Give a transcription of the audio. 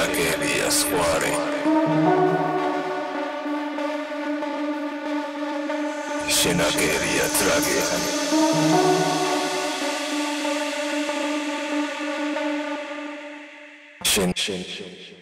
შენაგერია სხვარი. შენაგერია ტრაგედია. შენ შენ შენ